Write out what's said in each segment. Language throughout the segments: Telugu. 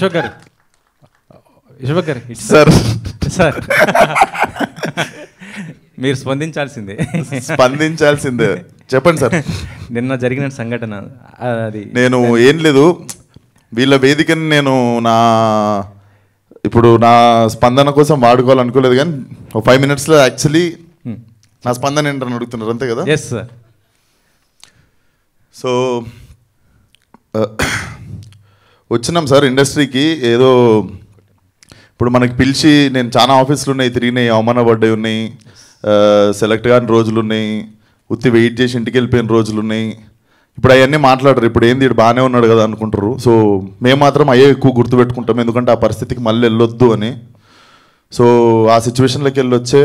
గారు. గారు సార్. సార్. మీరు స్పందించాల్సిందే. స్పందించాల్సిందే. చెప్పండి సార్. నిన్న జరిగిన సంఘటన అది. నేను ఏం లేదు. వీళ్ళ వేదికని నేను నా ఇప్పుడు నా స్పందన కోసం వాడుకోవాలనుకోలేదు కానీ ఒక ఫైవ్ మినిట్స్లో యాక్చువల్లీ నా స్పందన ఏంటని అడుగుతున్నారు అంతే కదా? ఎస్ సార్ సో వచ్చినాం సార్ ఇండస్ట్రీకి. ఏదో ఇప్పుడు మనకి పిలిచి నేను చాలా ఆఫీసులు ఉన్నాయి తిరిగినాయి అవమానపడ్డాయి ఉన్నాయి. సెలెక్ట్ కాని రోజులు ఉన్నాయి ఉత్తి వెయిట్ చేసి ఇంటికి వెళ్ళిపోయిన రోజులు ఉన్నాయి ఇప్పుడు అవన్నీ మాట్లాడరు. ఇప్పుడు ఏంది ఇటు బాగానే ఉన్నాడు కదా అనుకుంటారు. సో మేము మాత్రం అయ్యే ఎక్కువ గుర్తుపెట్టుకుంటాం. ఎందుకంటే ఆ పరిస్థితికి మళ్ళీ వెళ్ళొద్దు అని. సో ఆ సిచ్యువేషన్లోకి వెళ్ళొచ్చే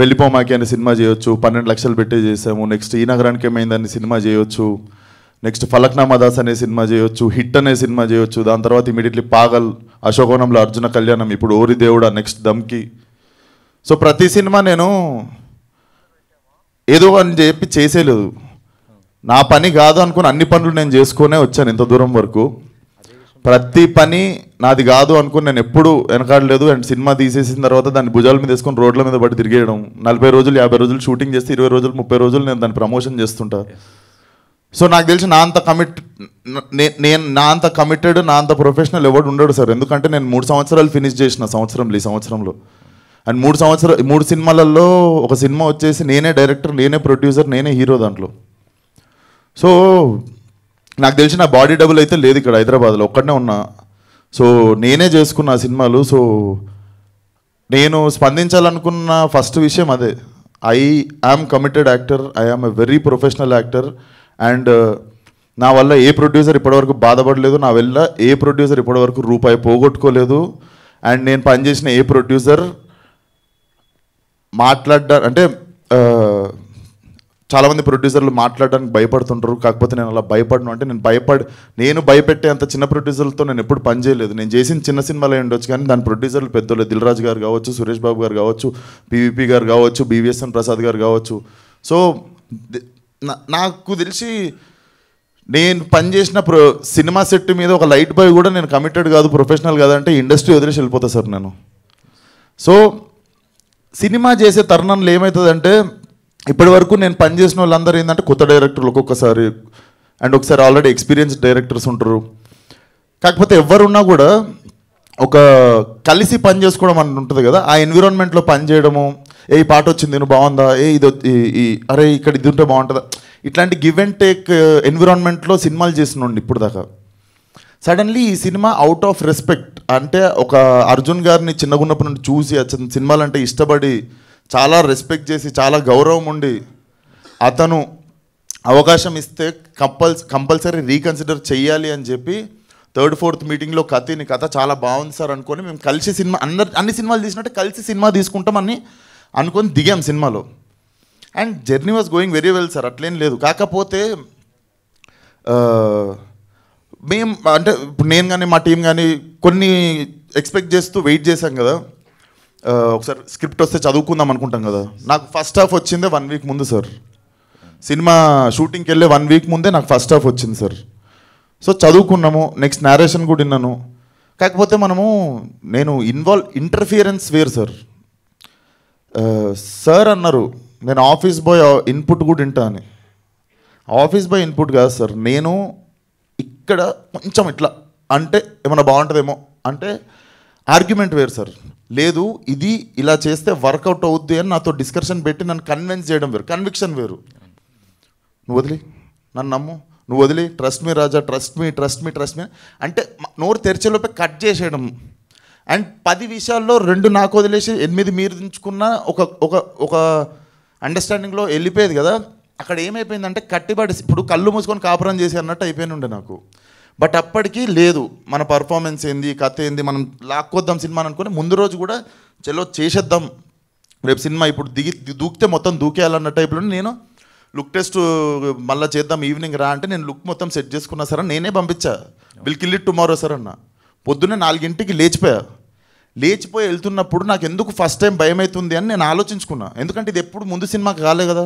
వెళ్ళిపోమాకి అనే సినిమా చేయొచ్చు. పన్నెండు లక్షలు పెట్టే చేసాము. నెక్స్ట్ ఈ నగరానికి ఏమైందని సినిమా చేయొచ్చు. నెక్స్ట్ ఫలక్నామా దాస్ అనే సినిమా చేయొచ్చు హిట్ అనే సినిమా చేయొచ్చు దాని తర్వాత ఇమీడియట్లీ పాగల్ అశోకోణంలో అర్జున కళ్యాణం ఇప్పుడు ఓరి దేవుడా నెక్స్ట్ దమ్కి సో ప్రతి సినిమా నేను ఏదో అని చెప్పి చేసేలేదు. నా పని కాదు అనుకుని అన్ని పనులు నేను చేసుకునే వచ్చాను ఇంత దూరం వరకు. ప్రతి పని నాది కాదు అనుకుని నేను ఎప్పుడు వెనకాడలేదు. అండ్ సినిమా తీసేసిన తర్వాత దాన్ని భుజాల మీద వేసుకొని రోడ్ల మీద పడి తిరిగేయడం. నలభై రోజులు యాభై రోజులు షూటింగ్ చేస్తే ఇరవై రోజులు ముప్పై రోజులు నేను దాన్ని ప్రమోషన్ చేస్తుంటా. సో నాకు తెలిసి నా అంత కమిట్ నేను నా అంత కమిటెడ్ నా అంత ప్రొఫెషనల్ ఎవడు ఉండడు సార్. ఎందుకంటే నేను మూడు సంవత్సరాలు ఫినిష్ చేసిన సంవత్సరంలో ఈ సంవత్సరంలో. అండ్ మూడు సంవత్సరాలు మూడు సినిమాలలో ఒక సినిమా వచ్చేసి నేనే డైరెక్టర్ నేనే ప్రొడ్యూసర్ నేనే హీరో దాంట్లో. సో నాకు తెలిసి నా బాడీ డబుల్ అయితే లేదు ఇక్కడ హైదరాబాద్లో ఒక్కడనే ఉన్నా. సో నేనే చేసుకున్న సినిమాలు. సో నేను స్పందించాలనుకున్న ఫస్ట్ విషయం అదే. I am committed actor I am a very professional actor and uh, నా వల్ల ఏ ప్రొడ్యూసర్ ఇప్పటివరకు బాధపడలేదు నా వల్ల ఏ ప్రొడ్యూసర్ ఇప్పటివరకు రూపాయి పోగొట్టుకోలేదు. అండ్ నేను పనిచేసిన ఏ ప్రొడ్యూసర్ మాట్లాడ అంటే uh, చాలామంది ప్రొడ్యూసర్లు మాట్లాడడానికి భయపడుతుంటారు. కాకపోతే నేను అలా భయపడను. అంటే నేను భయపడి నేను భయపెట్టే అంత చిన్న ప్రొడ్యూసర్లతో నేను ఎప్పుడు పని చేయలేదు. నేను చేసిన చిన్న సినిమాలు ఉండొచ్చు కానీ దాని ప్రొడ్యూసర్లు పెద్దోళ్ళు దిల్రాజ్ గారు కావచ్చు సురేష్ బాబు గారు కావచ్చు పీవీపీ గారు కావచ్చు బీవీఎస్ఎన్ ప్రసాద్ గారు కావచ్చు. సో నాకు తెలిసి నేను పనిచేసిన ప్రో సినిమా సెట్ మీద ఒక లైట్ బాయ్ కూడా నేను కమిటెడ్ కాదు ప్రొఫెషనల్ కాదంటే ఇండస్ట్రీ వదిలేసి వెళ్ళిపోతా సార్ నేను. సో సినిమా చేసే తరుణంలో ఏమవుతుందంటే ఇప్పటి వరకు నేను పనిచేసిన వాళ్ళందరూ ఏంటంటే కొత్త డైరెక్టర్లు ఒక్కొక్కసారి అండ్ ఒకసారి ఆల్రెడీ ఎక్స్పీరియన్స్ డైరెక్టర్స్ ఉంటారు. కాకపోతే ఎవరున్నా కూడా ఒక కలిసి పని చేసుకోవడం అని ఉంటుంది కదా ఆ ఎన్విరాన్మెంట్లో పని చేయడము ఏ ఈ పాట వచ్చింది నేను బాగుందా? ఏ ఇది ఈ- అరే ఇక్కడ ఇది ఉంటే బాగుంటుందా? ఇట్లాంటి గివ్ అండ్ టేక్ ఎన్విరాన్మెంట్లో సినిమాలు చేసినండి ఇప్పుడు దాకా సడన్లీ ఈ సినిమా అవుట్ ఆఫ్ రెస్పెక్ట్ అంటే ఒక అర్జున్ గారిని చిన్నగున్నప్పటి నుండి చూసి అతను సినిమాలు అంటే ఇష్టపడి చాలా రెస్పెక్ట్ చేసి చాలా గౌరవం ఉండి అతను అవకాశం ఇస్తే కంపల్ కంపల్సరీ రీకన్సిడర్ చేయాలి అని చెప్పి థర్డ్ ఫోర్త్ మీటింగ్లో కథ నీ కథ చాలా బాగుంది సార్ అనుకొని మేము కలిసి సినిమా అందరు అన్ని సినిమాలు తీసినట్టే కలిసి సినిమా తీసుకుంటామని అనుకొని దిగాం సినిమాలో. And journey was going very well sir అట్లేం లేదు. కాకపోతే మేము మేం అంటే ఇప్పుడు నేను కానీ మా టీం కానీ కొన్ని ఎక్స్పెక్ట్ చేస్తూ వెయిట్ చేశాం కదా. ఒకసారి స్క్రిప్ట్ వస్తే చదువుకుందాం అనుకుంటాం కదా. నాకు ఫస్ట్ హాఫ్ వచ్చిందే వన్ వీక్ ముందు సార్ సినిమా షూటింగ్కి వెళ్ళే వన్ వీక్ ముందే నాకు ఫస్ట్ హాఫ్ వచ్చింది సార్ సో చదువుకున్నాము. నెక్స్ట్ నేరేషన్ కూడా విన్నాను. కాకపోతే మనము నేను ఇన్వాల్వ్ ఇంటర్ఫియరెన్స్ వేరు సార్ సార్ అన్నారు నేను ఆఫీస్ బాయ్ ఇన్పుట్ కూడా వింటా అని. ఆఫీస్ బాయ్ ఇన్పుట్ కాదు సార్ నేను ఇక్కడ కొంచెం ఇట్లా అంటే ఏమైనా బాగుంటుందేమో అంటే ఆర్గ్యుమెంట్ వేరు సార్. లేదు ఇది ఇలా చేస్తే వర్కౌట్ అవుద్ది అని నాతో డిస్కషన్ పెట్టి నన్ను కన్విన్స్ చేయడం వేరు కన్విక్షన్ వేరు. నువ్వు వదిలి నన్ను నమ్ము నువ్వు వదిలి trust me Raja trust me trust me trust me అంటే నోరు తెరిచేలోపే కట్ చేసేయడం అండ్ పది విషయాల్లో రెండు నాకు వదిలేసి ఎనిమిది మీరు దించుకున్న ఒక ఒక ఒక అండర్స్టాండింగ్లో వెళ్ళిపోయేది కదా. అక్కడ ఏమైపోయిందంటే కట్టిబడి ఇప్పుడు కళ్ళు మూసుకొని కాపురం చేసి అన్నట్టు అయిపోయిన ఉండే నాకు. బట్ అప్పటికి లేదు మన పర్ఫార్మెన్స్ ఏంది కథ ఏంది మనం లాక్కొద్దాం సినిమా అనుకుని ముందు రోజు కూడా చలో చేసేద్దాం. రేపు సినిమా ఇప్పుడు దిగి దూకితే మొత్తం దూకేయాలన్న టైప్లో నేను లుక్ టెస్ట్ మళ్ళీ చేద్దాం ఈవినింగ్ రా అంటే నేను లుక్ మొత్తం సెట్ చేసుకున్నా సార్ నేనే పంపించా will kill it tomorrow sir అన్న. పొద్దున్నే నాలుగింటికి లేచిపోయా. లేచిపోయి వెళ్తున్నప్పుడు నాకు ఎందుకు ఫస్ట్ టైం భయం అవుతుంది అని నేను ఆలోచించుకున్నా. ఎందుకంటే ఇది ఎప్పుడు ముందు సినిమాకి కాలే కదా.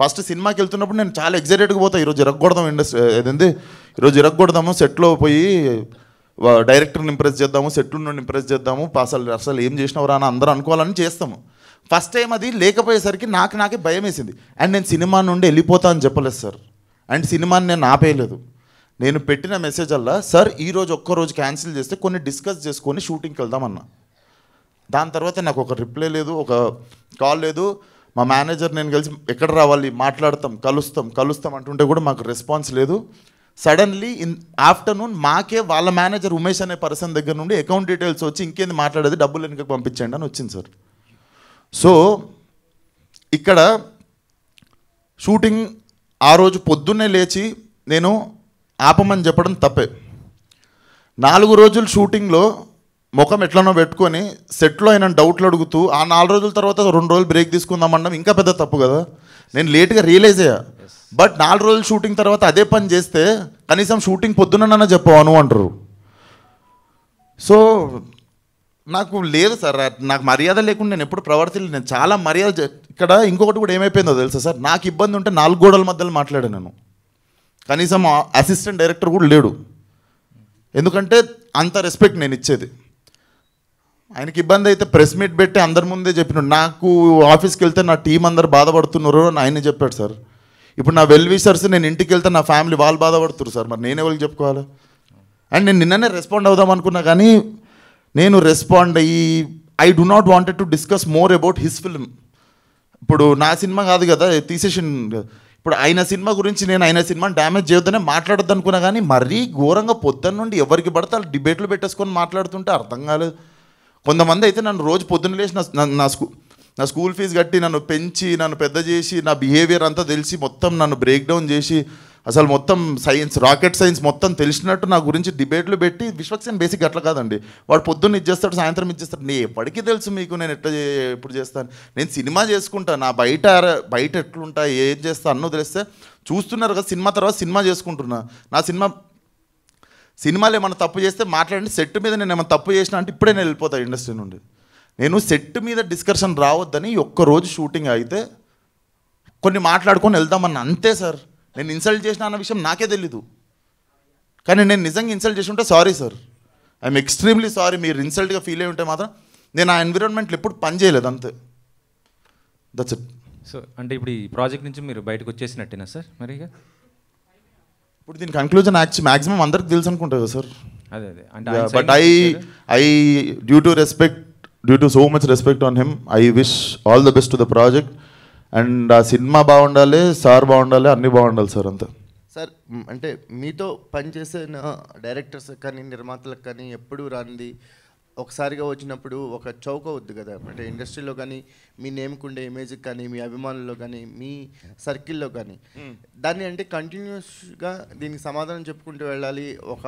ఫస్ట్ సినిమాకి వెళ్తున్నప్పుడు నేను చాలా ఎగ్జైటెడ్గా పోతా. ఈరోజు ఇరగకూడదాం ఇండస్ట్రీ ఏదండి? ఈరోజు ఇరగకూడదాము సెట్లో పోయి డైరెక్టర్ని ఇంప్రెస్ చేద్దాము సెట్లు నుండి ఇంప్రెస్ చేద్దాము అసలు అసలు ఏం చేసినవరా అని అందరూ అనుకోవాలని చేస్తాము. ఫస్ట్ టైం అది లేకపోయేసరికి నాకు నాకే భయం వేసింది అండ్ నేను సినిమా నుండి వెళ్ళిపోతా అని చెప్పలేదు సార్ అండ్ సినిమాని నేను ఆపేయలేదు. నేను పెట్టిన మెసేజ్ అల్లా సార్ ఈరోజు ఒక్కరోజు క్యాన్సిల్ చేస్తే కొన్ని డిస్కస్ చేసుకొని షూటింగ్కి వెళ్దామన్నా దాని తర్వాత నాకు ఒక రిప్లై లేదు ఒక కాల్ లేదు. మా మేనేజర్ నేను కలిసి ఎక్కడ రావాలి? మాట్లాడతాం కలుస్తాం కలుస్తాం అంటుంటే కూడా మాకు రెస్పాన్స్ లేదు. సడన్లీ ఇన్ ఆఫ్టర్నూన్ మాకే వాళ్ళ మేనేజర్ ఉమేష్ అనే పర్సన్ దగ్గర నుండి అకౌంట్ డీటెయిల్స్ వచ్చి ఇంకేంది మాట్లాడేది? డబ్బులు వెనుక పంపించండి అని వచ్చింది సార్. సో ఇక్కడ షూటింగ్ ఆ రోజు పొద్దున్నే లేచి నేను ఆపమని చెప్పడం తప్పే. నాలుగు రోజులు షూటింగ్లో ముఖం ఎట్లనో పెట్టుకొని సెట్లో అయిన డౌట్లు అడుగుతూ ఆ నాలుగు రోజుల తర్వాత రెండు రోజులు బ్రేక్ తీసుకుందామనడం ఇంకా పెద్ద తప్పు కదా. నేను లేట్గా రియలైజ్ అయ్యా. బట్ నాలుగు రోజులు షూటింగ్ తర్వాత అదే పని చేస్తే కనీసం షూటింగ్ పొద్దునన్నా చెప్పవాను అంటారు. సో నాకు లేదు సార్ నాకు మర్యాద లేకుండా నేను ఎప్పుడు ప్రవర్తించలేదు నేను చాలా మర్యాద ఇక్కడ ఇంకొకటి కూడా ఏమైపోయిందో తెలుసా సార్? నాకు ఇబ్బంది ఉంటే నాలుగు గోడల మధ్యలో మాట్లాడాను నేను. కనీసం అసిస్టెంట్ డైరెక్టర్ కూడా లేడు. ఎందుకంటే అంత రెస్పెక్ట్ నేను ఇచ్చేది. ఆయనకి ఇబ్బంది అయితే ప్రెస్ మీట్ పెట్టి అందరి ముందే చెప్పినాడు నాకు ఆఫీస్కి వెళ్తే నా టీం అందరు బాధపడుతున్నారు అని ఆయన చెప్పాడు సార్. ఇప్పుడు నా వెల్ విషర్స్ నేను ఇంటికి వెళ్తే నా ఫ్యామిలీ వాళ్ళు బాధపడుతున్నారు సార్. మరి నేనే ఎవరికి చెప్పుకోవాలి. అండ్ నేను నిన్ననే రెస్పాండ్ అవుదాం అనుకున్నా కానీ నేను రెస్పాండ్ అయ్యి I do not wanted to discuss more about his film ఇప్పుడు నా సినిమా కాదు కదా తీసేసి ఇప్పుడు ఆయన సినిమా గురించి నేను ఆయన సినిమా డ్యామేజ్ చేయొద్దనే మాట్లాడొద్దు అనుకున్నా కానీ మరీ ఘోరంగా పొద్దున్న నుండి ఎవరికి పడితే వాళ్ళు డిబేట్లు పెట్టేసుకొని మాట్లాడుతుంటే అర్థం కాలేదు. కొంతమంది అయితే నన్ను రోజు పొద్దున్న లేచి నా- నా నా స్కూ నా స్కూల్ ఫీజు కట్టి నన్ను పెంచి నన్ను పెద్ద చేసి నా బిహేవియర్ అంతా తెలిసి మొత్తం నన్ను బ్రేక్ డౌన్ చేసి అసలు మొత్తం సైన్స్ రాకెట్ సైన్స్ మొత్తం తెలిసినట్టు నా గురించి డిబేట్లు పెట్టి విశ్వక్సేన్ బేసిక్ అట్లా కాదండి. వాడు పొద్దున్న ఇచ్చేస్తాడు సాయంత్రం ఇచ్చేస్తాడు నీ ఎప్పటికీ తెలుసు మీకు నేను ఎట్లా చే- ఎప్పుడు చేస్తాను. నేను సినిమా చేసుకుంటా నా బయట బయట ఎట్లుంటా ఏం చేస్తా అన్నో తెలిస్తే చూస్తున్నారు కదా సినిమా తర్వాత సినిమా చేసుకుంటున్నా. నా సినిమా సినిమాలు ఏమైనా తప్పు చేస్తే మాట్లాడండి. సెట్ మీద నేను ఏమైనా తప్పు చేసినా అంటే ఇప్పుడే నేను వెళ్ళిపోతా ఇండస్ట్రీ నుండి. నేను సెట్ మీద డిస్కషన్ రావద్దని ఒక్కరోజు షూటింగ్ అయితే కొన్ని మాట్లాడుకొని వెళ్దామన్న. అంతే సార్. నేను ఇన్సల్ట్ చేసిన అన్న విషయం నాకే తెలీదు. కానీ నేను నిజంగా ఇన్సల్ట్ చేసి ఉంటే sorry sir I'm extremely sorry మీరు ఇన్సల్ట్గా ఫీల్ అయి ఉంటే మాత్రం నేను ఆ ఎన్విరాన్మెంట్లో ఎప్పుడు పని చేయలేదు అంతే. దట్స్ ఇట్ సో అంటే ఇప్పుడు ఈ ప్రాజెక్ట్ నుంచి మీరు బయటకు వచ్చేసినట్టేనా సార్ మరి ఇప్పుడు దీని కంక్లూజన్ యాక్చువల్ మాక్సిమం అందరికి తెలుసు అనుకుంటా కదా సార్ అదే అదే. అంటే but I. I due to respect due to so much respect on him I wish all the best to the project and ఆ సినిమా బాగుండాలి సార్ బాగుండాలి అన్నీ బాగుండాలి సార్ అంతా. సార్ అంటే మీతో పనిచేసిన డైరెక్టర్స్ కానీ నిర్మాతలకు కానీ ఎప్పుడు రానిది ఒకసారిగా వచ్చినప్పుడు ఒక చౌక అవుద్ది కదా. అంటే ఇండస్ట్రీలో కానీ మీ నేమ్కుండే ఇమేజ్కి కానీ మీ అభిమానుల్లో కానీ మీ సర్కిల్లో కానీ. దాన్ని అంటే కంటిన్యూస్గా దీనికి సమాధానం చెప్పుకుంటూ వెళ్ళాలి. ఒక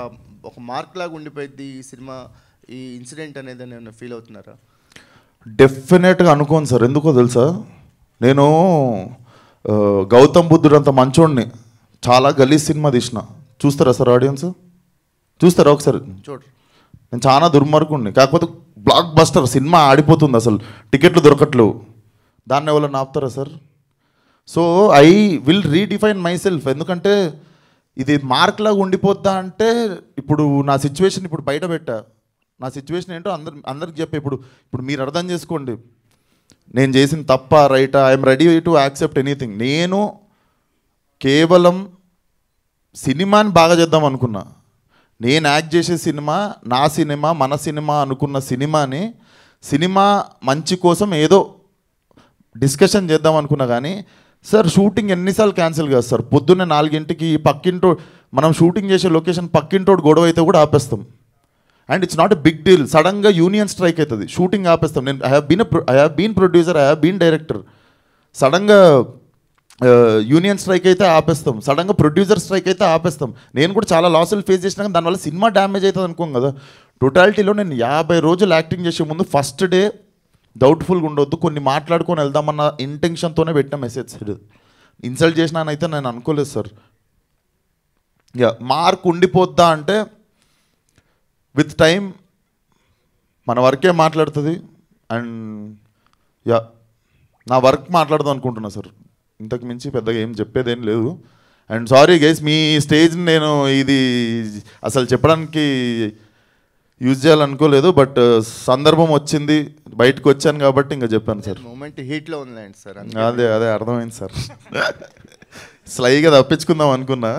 ఒక మార్క్ లాగా ఉండిపోయింది ఈ సినిమా ఈ ఇన్సిడెంట్ అనేది ఏమైనా ఫీల్ అవుతున్నారా? డెఫినెట్గా అనుకోను సార్. ఎందుకో తెలుసా? నేను గౌతమ్ బుద్ధుడు అంత మంచోడిని. చాలా గలీజ్ సినిమా తీసిన. చూస్తారా సార్ ఆడియన్స్? చూస్తారా ఒకసారి? చూడరు నేను చాలా దుర్మార్గుండి కాకపోతే బ్లాక్ బస్టర్ సినిమా ఆడిపోతుంది అసలు. టికెట్లు దొరకట్లేవు. దాన్ని ఎవరైనా ఆపుతారా sir? So I will redefine myself ఎందుకంటే ఇది మార్క్ లాగా ఉండిపోద్దా అంటే ఇప్పుడు నా సిచ్యువేషన్ ఇప్పుడు బయట పెట్టా. నా సిచ్యువేషన్ ఏంటో అందరు అందరికి చెప్పే. ఇప్పుడు ఇప్పుడు మీరు అర్థం చేసుకోండి. నేను చేసిన తప్ప right? I'm ready to accept anything. నేను కేవలం సినిమాని బాగా చేద్దాం అనుకున్నా. నేను యాక్ట్ చేసే సినిమా నా సినిమా మన సినిమా అనుకున్న సినిమాని సినిమా మంచి కోసం ఏదో డిస్కషన్ చేద్దాం అనుకున్నా కానీ సార్ షూటింగ్ ఎన్నిసార్లు క్యాన్సిల్ కాదు సార్. పొద్దున్నే నాలుగింటికి పక్కింటో మనం షూటింగ్ చేసే లొకేషన్ పక్కింటోడు గొడవ అయితే కూడా ఆపేస్తాం. And it's not a big deal సడన్గా యూనియన్ స్ట్రైక్ అవుతుంది షూటింగ్ ఆపేస్తాం నేను I have been I have been producer I have been director సడన్గా యూనియన్ స్ట్రైక్ అయితే ఆపేస్తాం సడన్గా ప్రొడ్యూసర్ స్ట్రైక్ అయితే ఆపేస్తాం నేను కూడా చాలా లాసులు ఫేస్ చేసినా దానివల్ల సినిమా డ్యామేజ్ అవుతుంది అనుకోం కదా టోటాలిటీలో నేను యాభై రోజులు యాక్టింగ్ చేసే ముందు ఫస్ట్ డే డౌట్ఫుల్గా ఉండొద్దు. కొన్ని మాట్లాడుకొని వెళ్దామన్న ఇంటెన్షన్తోనే పెట్టిన మెసేజ్ ఇన్సల్ట్ చేసినానైతే నేను అనుకోలేదు సార్ యా మార్క్ ఉండిపోద్దా అంటే విత్ టైం మన వర్కే మాట్లాడుతుంది అండ్ యా నా వర్క్ మాట్లాడదాం అనుకుంటున్నా సార్. ఇంతకు మించి పెద్దగా ఏం చెప్పేదేం లేదు. అండ్ సారీ గైస్ మీ స్టేజ్ నేను ఇది అసలు చెప్పడానికి యూజ్ చేయాలనుకోలేదు బట్ సందర్భం వచ్చింది బయటకు వచ్చాను కాబట్టి ఇంకా చెప్పాను సార్. మూమెంట్ హీట్లో ఉందండి సార్ అదే అదే అర్థమైంది సార్. స్లైగా తప్పించుకుందాం అనుకున్నా.